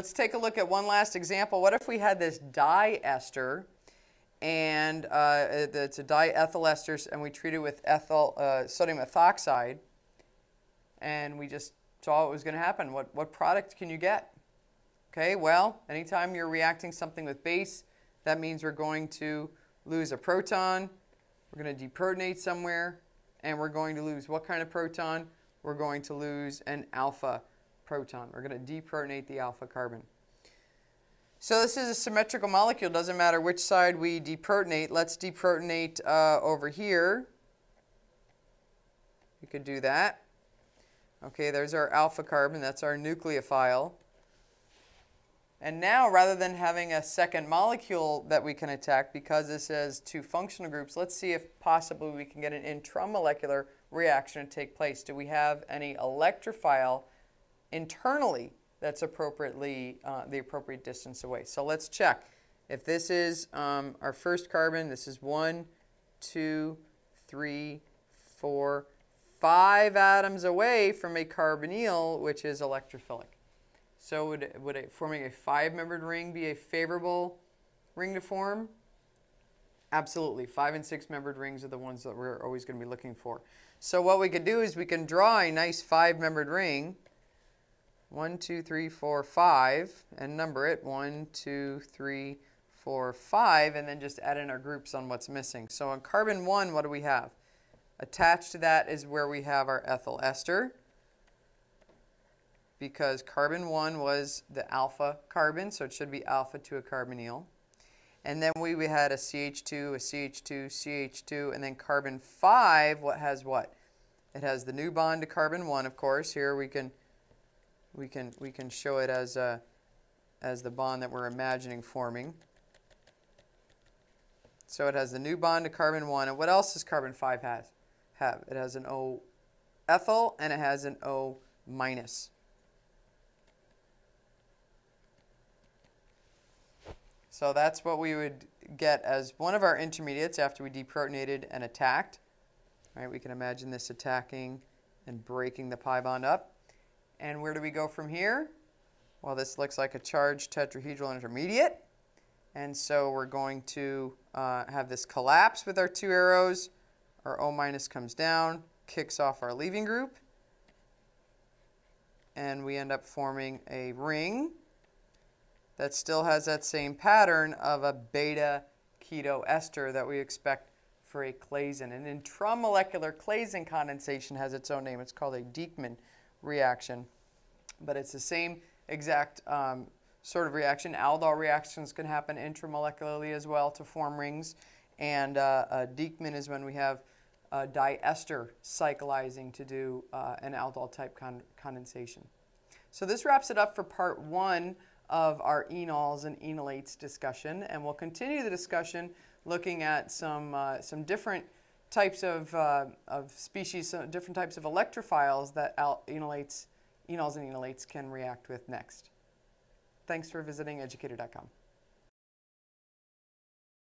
Let's take a look at one last example. What if we had this diester and uh, it's a diethyl ester and we treat it with ethyl, uh, sodium ethoxide and we just saw what was going to happen. What, what product can you get? Okay, well, anytime you're reacting something with base, that means we're going to lose a proton, we're going to deprotonate somewhere, and we're going to lose what kind of proton? We're going to lose an alpha proton. We're going to deprotonate the alpha carbon. So this is a symmetrical molecule. Doesn't matter which side we deprotonate. Let's deprotonate uh, over here. We could do that. Okay, there's our alpha carbon. That's our nucleophile. And now, rather than having a second molecule that we can attack, because this has two functional groups, let's see if possibly we can get an intramolecular reaction to take place. Do we have any electrophile internally that's appropriately uh, the appropriate distance away? So let's check. If this is um, our first carbon, this is one, two, three, four, five atoms away from a carbonyl, which is electrophilic. So would, would a, forming a five-membered ring be a favorable ring to form? Absolutely. Five and six-membered rings are the ones that we're always going to be looking for. So what we could do is we can draw a nice five-membered ring. One, two, three, four, five, and number it. One, two, three, four, five, and then just add in our groups on what's missing. So on carbon 1, what do we have? Attached to that is where we have our ethyl ester because carbon 1 was the alpha carbon, so it should be alpha to a carbonyl. And then we, we had a CH2, a CH2, CH2, and then carbon 5, what has what? It has the new bond to carbon 1, of course. Here we can we can we can show it as a, as the bond that we're imagining forming. So it has the new bond to carbon 1. And what else does carbon 5 has, have? It has an O ethyl and it has an O minus. So that's what we would get as one of our intermediates after we deprotonated and attacked. Right, we can imagine this attacking and breaking the pi bond up. And where do we go from here? Well, this looks like a charged tetrahedral intermediate. And so we're going to uh, have this collapse with our two arrows. Our O minus comes down, kicks off our leaving group. And we end up forming a ring that still has that same pattern of a beta keto ester that we expect for a Claisen. An intramolecular Claisen condensation has its own name. It's called a Dieckmann reaction. But it's the same exact um, sort of reaction. Aldol reactions can happen intramolecularly as well to form rings. And uh, uh, is when we have uh, diester cyclizing to do uh, an aldol type con condensation. So this wraps it up for part one of our enols and enolates discussion, and we'll continue the discussion looking at some, uh, some different types of, uh, of species, different types of electrophiles that enolates, enols and enolates can react with next. Thanks for visiting educator.com.